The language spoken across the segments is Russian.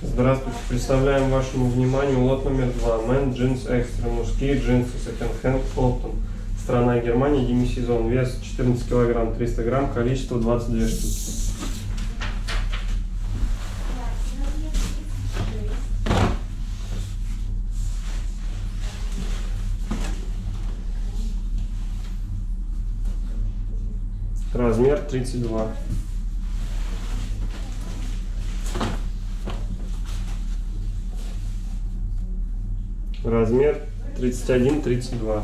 Здравствуйте, представляем вашему вниманию лот номер два. Men Jeans Extra. Мужские джинсы секонд-хенд Оптом. Страна Германия, демисезон. Вес 14 килограмм, 300 грамм, количество 22 штуки. Размер 32. Размер 31-32.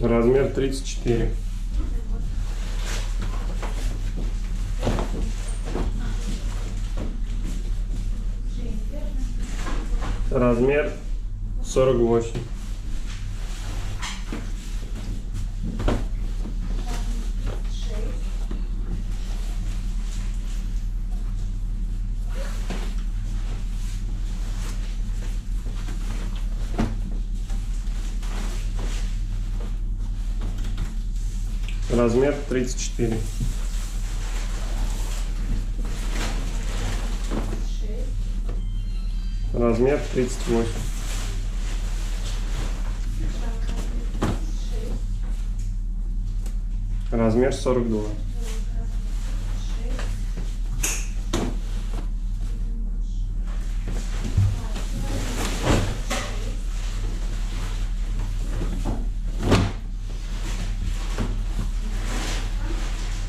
Размер 34. Размер 48. Размер 34. Размер 38. Размер 42.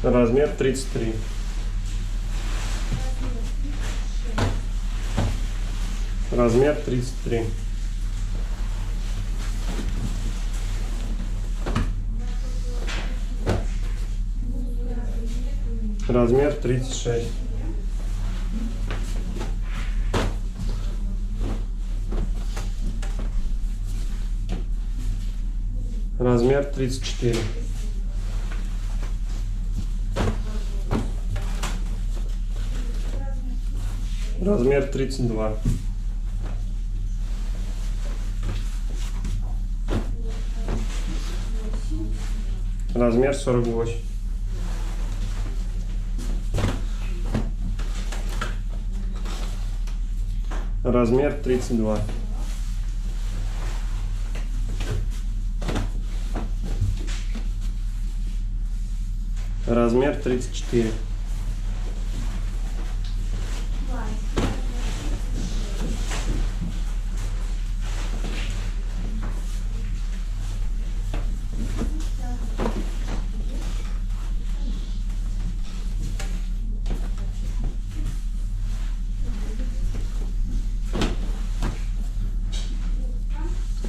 Размер 33. Размер 33. Размер 36. Размер 34. Размер 32. Размер 48. Размер 32. Размер 34.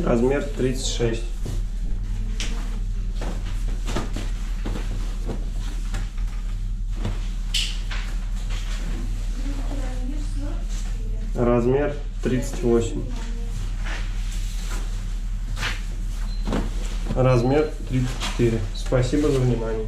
Размер 36. Размер 38. Размер 34. Спасибо за внимание.